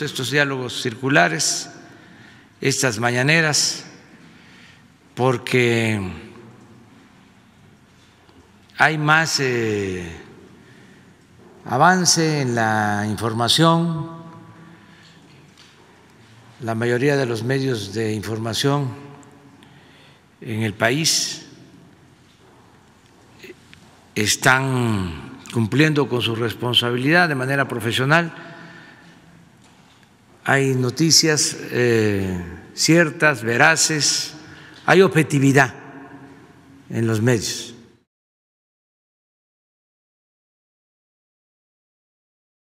estos diálogos circulares, estas mañaneras, porque hay más eh, avance en la información, la mayoría de los medios de información en el país están cumpliendo con su responsabilidad de manera profesional. Hay noticias eh, ciertas, veraces, hay objetividad en los medios